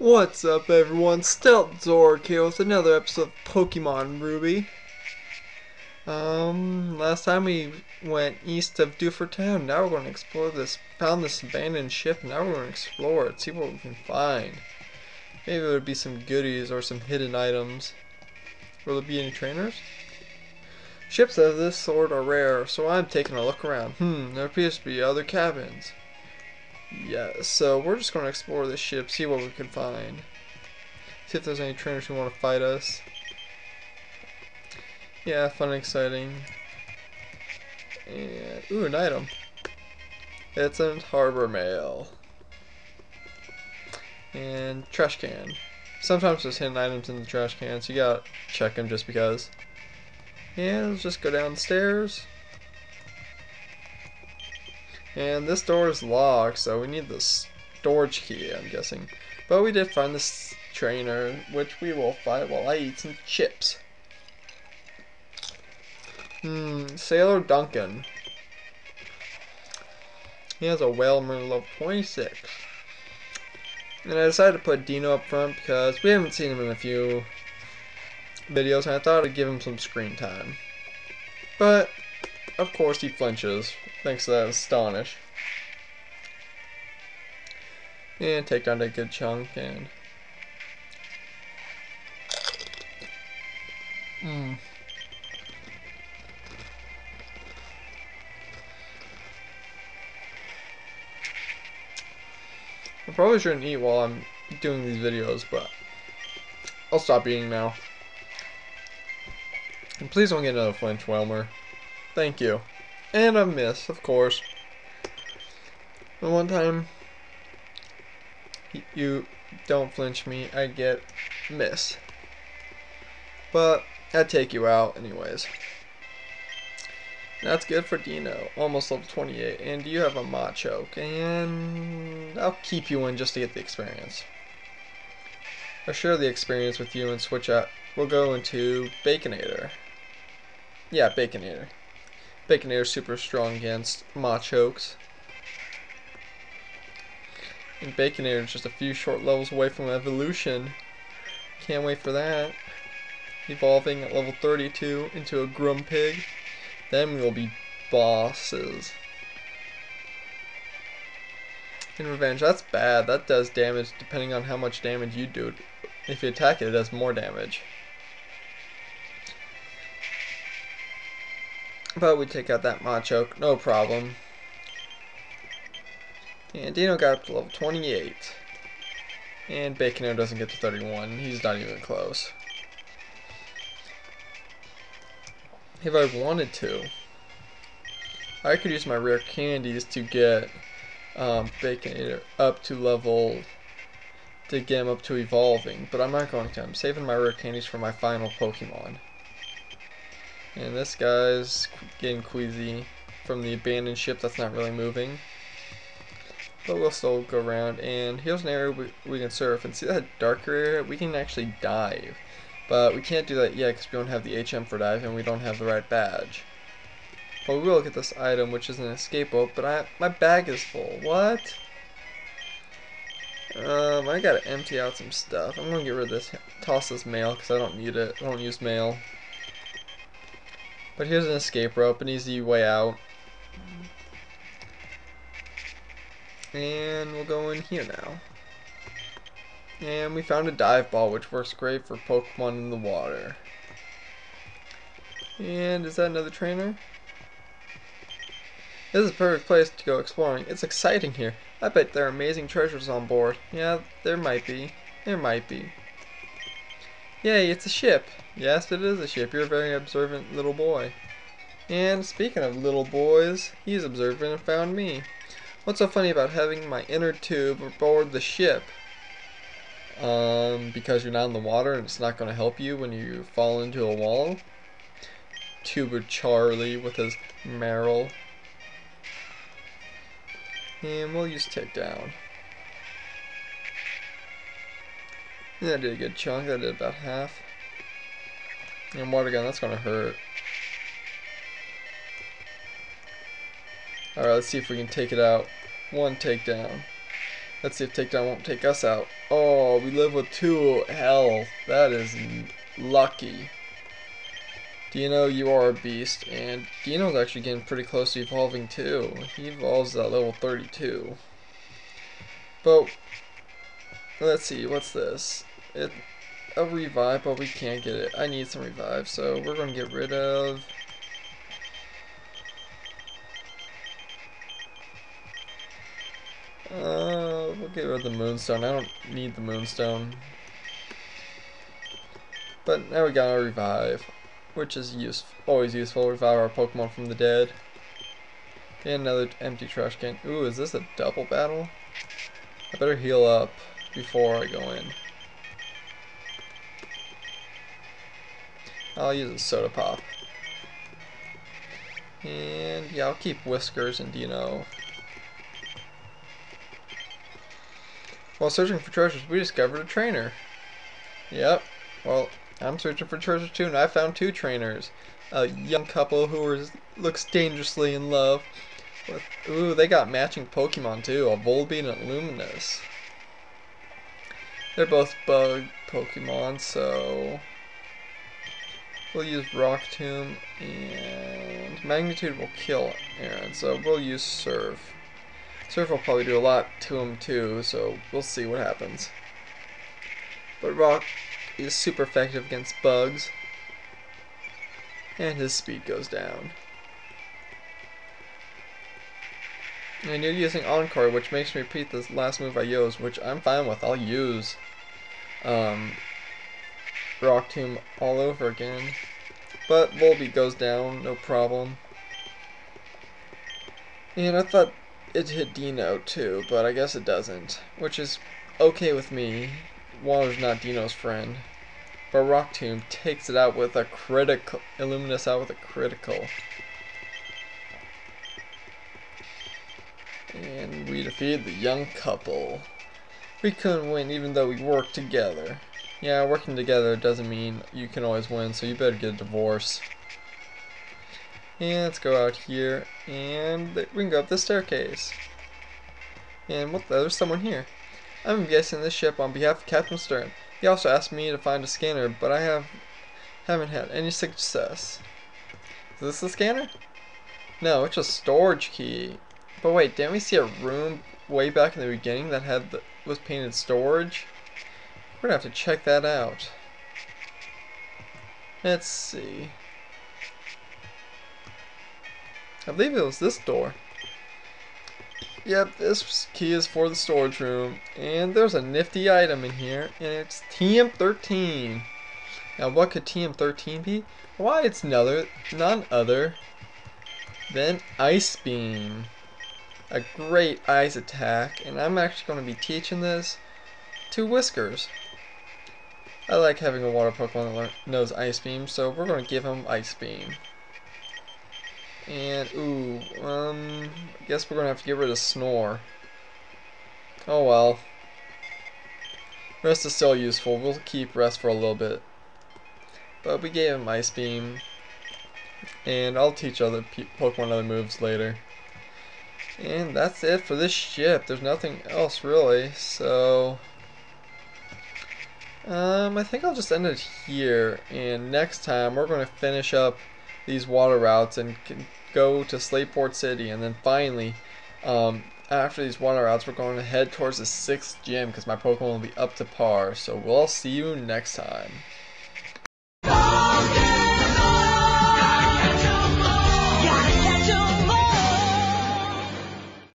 What's up everyone, Stealth Zoroark here with another episode of Pokemon Ruby. Um, last time we went east of Dewford Town, now we're going to explore this, found this abandoned ship, now we're going to explore it, see what we can find. Maybe there would be some goodies or some hidden items. Will there be any trainers? Ships of this sort are rare, so I'm taking a look around. Hmm, there appears to be other cabins. Yeah, so we're just going to explore this ship, see what we can find. See if there's any trainers who want to fight us. Yeah, fun and exciting. And, ooh, an item. It's a harbor mail. And trash can. Sometimes there's hidden items in the trash can, so you gotta check them just because. And let's just go downstairs. And this door is locked, so we need the storage key, I'm guessing. But we did find this trainer, which we will fight while I eat some chips. Hmm, Sailor Duncan. He has a Wailmer level 26. And I decided to put Dino up front because we haven't seen him in a few videos, and I thought I'd give him some screen time. But, of course, he flinches Thanks to that Astonish. And take down a good chunk and Hmm. I probably shouldn't eat while I'm doing these videos, but I'll stop eating now. And please don't get another flinch, Wailmer. Thank you. And a miss, of course. The one time you don't flinch me, I get miss. But I'd take you out anyways. That's good for Dino. Almost level 28. And you have a Machoke. And I'll keep you in just to get the experience. I'll share the experience with you and switch up. We'll go into Baconator. Yeah, Baconator. Baconator super strong against Machokes. And Baconator is just a few short levels away from evolution. Can't wait for that. Evolving at level 32 into a Grumpig. Then we will be bosses. In Revenge, that's bad. That does damage depending on how much damage you do. If you attack it, it does more damage. But we take out that Machoke, no problem. And Dino got up to level 28. And Baconator doesn't get to 31. He's not even close. If I wanted to, I could use my rare candies to get um, Baconator up to level, to get him up to evolving, but I'm not going to. I'm saving my rare candies for my final Pokemon. And this guy's getting queasy from the abandoned ship that's not really moving. But we'll still go around. And here's an area we, we can surf. And see that darker area? We can actually dive. But we can't do that yet because we don't have the HM for dive and we don't have the right badge. But we will get this item, which is an escape rope. But I my bag is full. What? Um, I gotta empty out some stuff. I'm gonna get rid of this, toss this mail because I don't need it. I don't use mail. But here's an escape rope, an easy way out. And we'll go in here now. And we found a dive ball, which works great for Pokemon in the water. And is that another trainer? This is a perfect place to go exploring. It's exciting here. I bet there are amazing treasures on board. Yeah, there might be. There might be. Yay, it's a ship. Yes, it is a ship. You're a very observant little boy. And speaking of little boys, he's observant and found me. What's so funny about having my inner tube aboard the ship? Um, because you're not in the water and it's not going to help you when you fall into a wall. Tuber Charlie with his Marill. And we'll use takedown. That did a good chunk, that did about half. And water gun, that's gonna hurt. Alright, let's see if we can take it out. One takedown. Let's see if takedown won't take us out. Oh, we live with two health. That is lucky. Dino, you are a beast, and Dino's actually getting pretty close to evolving too. He evolves at level 32. But, let's see, what's this? It, a revive, but we can't get it. I need some revive, so we're going to get rid of... Uh, we'll get rid of the Moonstone. I don't need the Moonstone. But now we got our Revive, which is use always useful. Revive our Pokemon from the dead. And another empty trash can. Ooh, is this a double battle? I better heal up before I go in. I'll use a soda pop. And yeah, I'll keep Whiskers and Dino While searching for treasures, we discovered a trainer. Yep. Well, I'm searching for treasures too, and I found two trainers. A young couple who is, looks dangerously in love. With, ooh, they got matching Pokemon too, a Volbeat and a Illumise. They're both bug Pokemon, so we'll use Rock Tomb and Magnitude will kill Aron, so we'll use Surf. Surf will probably do a lot to him too, so we'll see what happens. But Rock is super effective against bugs. And his speed goes down. And you're using Encore, which makes me repeat this last move I used, which I'm fine with. I'll use um, Rock Tomb all over again. But Volbeat goes down, no problem. And I thought it hit Dino too, but I guess it doesn't, which is okay with me. Water's not Dino's friend. But Rock Tomb takes it out with a critical, Illumise out with a critical. And we defeated the young couple. We couldn't win even though we worked together. Yeah, working together doesn't mean you can always win, so you better get a divorce. And let's go out here, and we can go up the staircase. And what? The, there's someone here. I'm guessing this ship on behalf of Captain Stern. He also asked me to find a scanner, but I have haven't had any success. Is this the scanner? No, it's a storage key. But wait, didn't we see a room way back in the beginning that had the, was painted storage? We're gonna have to check that out. Let's see. I believe it was this door. Yep, this key is for the storage room. And there's a nifty item in here, and it's TM13. Now, what could TM13 be? Why, it's another, none other than Ice Beam. A great ice attack, and I'm actually going to be teaching this to Whiskers. I like having a water Pokemon that knows Ice Beam, so we're going to give him Ice Beam. And, ooh, um, I guess we're going to have to get rid of Snore. Oh well. Rest is still useful. We'll keep Rest for a little bit. But we gave him Ice Beam. And I'll teach other Pokemon other moves later. And that's it for this ship. There's nothing else really, so... Um, I think I'll just end it here. And next time, we're going to finish up these water routes and go to Slateport City, and then finally, um, after these water routes, we're going to head towards the sixth gym because my Pokemon will be up to par. So we'll see you next time.